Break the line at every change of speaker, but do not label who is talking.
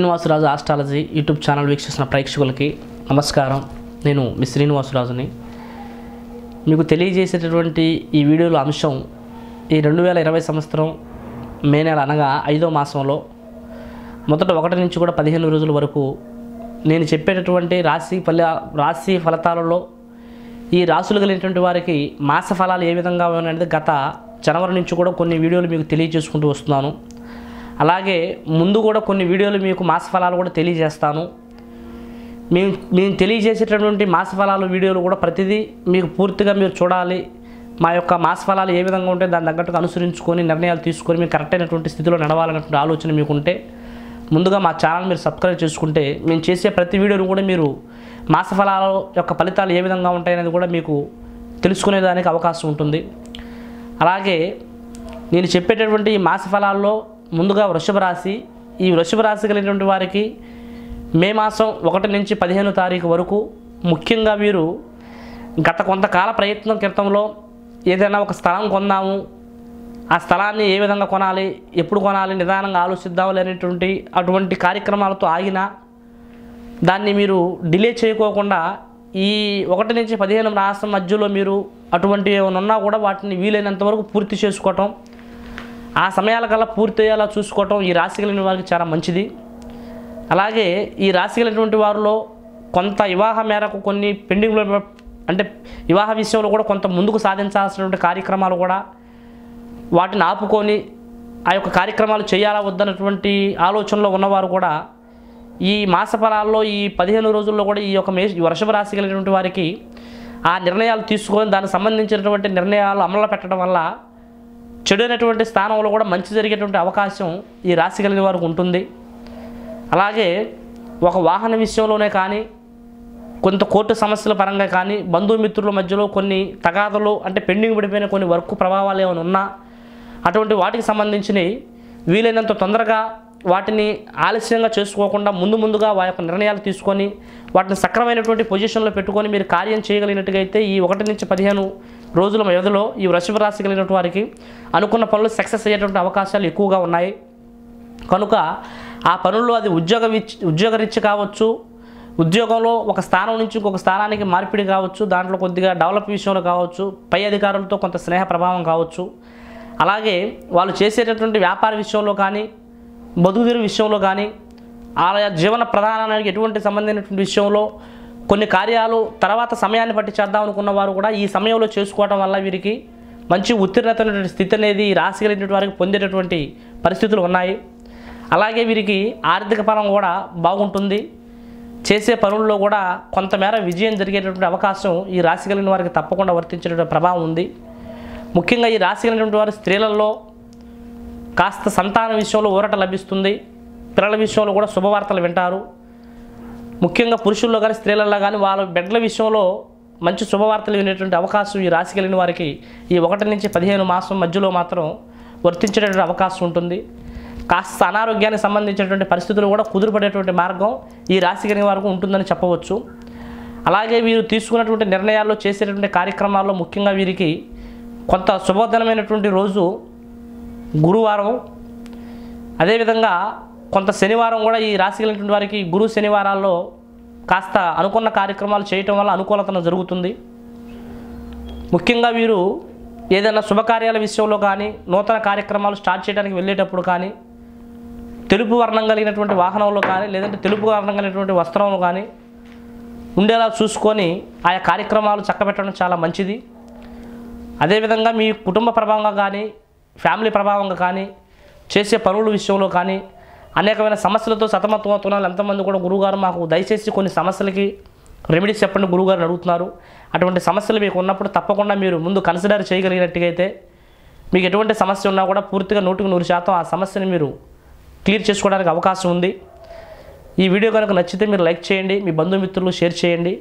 Srinivasaraju astrology YouTube channel వీక్షిస్తున్న ప్రేక్షకులకి నమస్కారం. నేను మీ శ్రీనివాసరాజుని. మీకు తెలియజేసేటటువంటి ఈ వీడియోలో అంశం ఈ రెండు వేల ఇరవై సంవత్సరం మే నెల అనగా ఐదో మాసంలో మొదట ఒకటి నుంచి కూడా పదిహేను రోజుల వరకు నేను చెప్పేటటువంటి రాశి ఫల రాశి ఫలితాలలో ఈ రాసులు కలిగినటువంటి వారికి మాస ఫలాలు ఏ విధంగా ఉన్నాయనేది గత జనవరి నుంచి కూడా కొన్ని వీడియోలు మీకు తెలియజేసుకుంటూ వస్తున్నాను. అలాగే ముందు కూడా కొన్ని వీడియోలు మీకు మాస ఫలాలు కూడా తెలియజేస్తాను. మేము మేము తెలియజేసేటటువంటి మాస ఫలాలు వీడియోలు కూడా ప్రతిదీ మీకు పూర్తిగా మీరు చూడాలి. మా యొక్క మాస ఫలాలు ఏ విధంగా ఉంటే దాని తగ్గట్టుగా అనుసరించుకొని నిర్ణయాలు తీసుకొని మీకు కరెక్ట్ అయినటువంటి స్థితిలో నడవాలన్నటువంటి ఆలోచన మీకు ఉంటే ముందుగా మా ఛానల్ మీరు సబ్స్క్రైబ్ చేసుకుంటే మేము చేసే ప్రతి వీడియోను కూడా మీరు మాస ఫలాల యొక్క ఫలితాలు ఏ విధంగా ఉంటాయనేది కూడా మీకు తెలుసుకునేదానికి అవకాశం ఉంటుంది. అలాగే నేను చెప్పేటటువంటి ఈ మాస ఫలాల్లో ముందుగా వృషభ రాశి. ఈ వృషభ రాశి కలిగినటువంటి వారికి మే మాసం ఒకటి నుంచి పదిహేను తారీఖు వరకు ముఖ్యంగా వీరు గత కొంతకాల ప్రయత్నం క్రితంలో ఏదైనా ఒక స్థలం కొందాము ఆ స్థలాన్ని ఏ విధంగా కొనాలి ఎప్పుడు కొనాలి నిదానంగా ఆలోచిద్దాము అనేటువంటి అటువంటి కార్యక్రమాలతో ఆగినా దాన్ని మీరు డిలే చేయకోకుండా ఈ ఒకటి నుంచి పదిహేను మాసం మధ్యలో మీరు అటువంటి ఏమైనా ఉన్నా కూడా వాటిని వీలైనంత వరకు పూర్తి చేసుకోవటం ఆ సమయాలకల్లా పూర్తి అయ్యేలా చూసుకోవటం ఈ రాశి కలిగిన వారికి చాలా మంచిది. అలాగే ఈ రాశి కలిగినటువంటి వారిలో కొంత వివాహ మేరకు కొన్ని పెండింగ్లో అంటే వివాహ విషయంలో కూడా కొంత ముందుకు సాధించాల్సినటువంటి కార్యక్రమాలు కూడా వాటిని ఆపుకొని ఆ యొక్క కార్యక్రమాలు చేయాలా వద్దన్నటువంటి ఆలోచనలో ఉన్నవారు కూడా ఈ మాస ఫలాల్లో ఈ పదిహేను రోజుల్లో కూడా ఈ యొక్క మే ఈ వృషభ రాశి కలిగినటువంటి వారికి ఆ నిర్ణయాలు తీసుకొని దానికి సంబంధించినటువంటి నిర్ణయాలు అమలు పెట్టడం వల్ల చెడైనటువంటి స్థానంలో కూడా మంచి జరిగేటువంటి అవకాశం ఈ రాశి కలిగిన వారికి ఉంటుంది. అలాగే ఒక వాహన విషయంలోనే కానీ కొంత కోర్టు సమస్యల పరంగా కానీ బంధుమిత్రుల మధ్యలో కొన్ని తగాదలు అంటే పెండింగ్ పడిపోయిన కొన్ని వర్క్ ప్రభావాలు ఏమైనా ఉన్నా అటువంటి వాటికి సంబంధించినవి వీలైనంత తొందరగా వాటిని ఆలస్యంగా చేసుకోకుండా ముందు ముందుగా వారి యొక్క నిర్ణయాలు తీసుకొని వాటిని సక్రమైనటువంటి పొజిషన్లో పెట్టుకొని మీరు కార్యం చేయగలిగినట్టుగా అయితే ఈ ఒకటి నుంచి పదిహేను రోజుల వ్యవధిలో ఈ వృషభ రాశి కలిగినటువంటి వారికి అనుకున్న పనులు సక్సెస్ అయ్యేటువంటి అవకాశాలు ఎక్కువగా ఉన్నాయి. కనుక ఆ పనుల్లో అది ఉద్యోగ ఉద్యోగరీత్య కావచ్చు ఉద్యోగంలో ఒక స్థానం నుంచి ఇంకొక స్థానానికి మార్పిడి కావచ్చు దాంట్లో కొద్దిగా డెవలప్ విషయంలో కావచ్చు పై అధికారులతో కొంత స్నేహ ప్రభావం కావచ్చు. అలాగే వాళ్ళు చేసేటటువంటి వ్యాపార విషయంలో కానీ బతుకుదీరు విషయంలో కానీ ఆయా జీవన ప్రధానానికి ఎటువంటి సంబంధించినటువంటి విషయంలో కొన్ని కార్యాలు తర్వాత సమయాన్ని బట్టి చేద్దాం అనుకున్న వారు కూడా ఈ సమయంలో చేసుకోవడం వల్ల వీరికి మంచి ఉత్తీర్ణతమైనటువంటి స్థితి అనేది ఈ రాశి కలిగినటువంటి వారికి పొందేటటువంటి పరిస్థితులు ఉన్నాయి. అలాగే వీరికి ఆర్థిక పరం కూడా బాగుంటుంది. చేసే పనుల్లో కూడా కొంతమేర విజయం జరిగేటటువంటి అవకాశం ఈ రాశి కలిగిన వారికి తప్పకుండా వర్తించేటువంటి ప్రభావం ఉంది. ముఖ్యంగా ఈ రాశి కలిగినటువంటి వారు స్త్రీలలో కాస్త సంతాన విషయంలో ఊరట లభిస్తుంది. పిల్లల విషయంలో కూడా శుభవార్తలు వింటారు. ముఖ్యంగా పురుషుల్లో కానీ స్త్రీలలో కానీ వాళ్ళ బెడ్ల విషయంలో మంచి శుభవార్తలు వినేటువంటి అవకాశం ఈ రాశి కలిగిన వారికి ఈ ఒకటి నుంచి పదిహేను మాసం మధ్యలో మాత్రం వర్తించేటటువంటి అవకాశం ఉంటుంది. కాస్త అనారోగ్యానికి సంబంధించినటువంటి పరిస్థితులు కూడా కుదురుపడేటువంటి మార్గం ఈ రాశి కలిగిన వారికి ఉంటుందని చెప్పవచ్చు. అలాగే వీరు తీసుకున్నటువంటి నిర్ణయాల్లో చేసేటటువంటి కార్యక్రమాల్లో ముఖ్యంగా వీరికి కొంత శుభోదనమైనటువంటి రోజు గురువారం. అదేవిధంగా కొంత శనివారం కూడా ఈ రాశి కలిగినటువంటి వారికి గురు శనివారాల్లో కాస్త అనుకున్న కార్యక్రమాలు చేయటం వల్ల అనుకూలత జరుగుతుంది. ముఖ్యంగా వీరు ఏదైనా శుభకార్యాల విషయంలో కానీ నూతన కార్యక్రమాలు స్టార్ట్ చేయడానికి వెళ్ళేటప్పుడు కానీ తెలుపు వర్ణం కలిగినటువంటి వాహనంలో కానీ లేదంటే తెలుపు వర్ణం కలిగినటువంటి వస్త్రంలో కానీ ఉండేలా చూసుకొని ఆయా కార్యక్రమాలు చక్కబెట్టడం చాలా మంచిది. అదేవిధంగా మీ కుటుంబ ప్రభావంగా కానీ ఫ్యామిలీ ప్రభావంగా కానీ చేసే పనుల విషయంలో కానీ అనేకమైన సమస్యలతో సతమతం అవుతున్నారు. ఎంతమంది కూడా గురువుగారు మాకు దయచేసి కొన్ని సమస్యలకి రెమెడీస్ చెప్పండి గురువుగారు అడుగుతున్నారు. అటువంటి సమస్యలు మీకు ఉన్నప్పుడు తప్పకుండా మీరు ముందు కన్సిడర్ చేయగలిగినట్టుగైతే అయితే మీకు ఎటువంటి సమస్య ఉన్నా కూడా పూర్తిగా నూటికి నూరు శాతం ఆ సమస్యని మీరు క్లియర్ చేసుకోవడానికి అవకాశం ఉంది. ఈ వీడియో కనుక నచ్చితే మీరు లైక్ చేయండి. మీ బంధుమిత్రులు షేర్ చేయండి.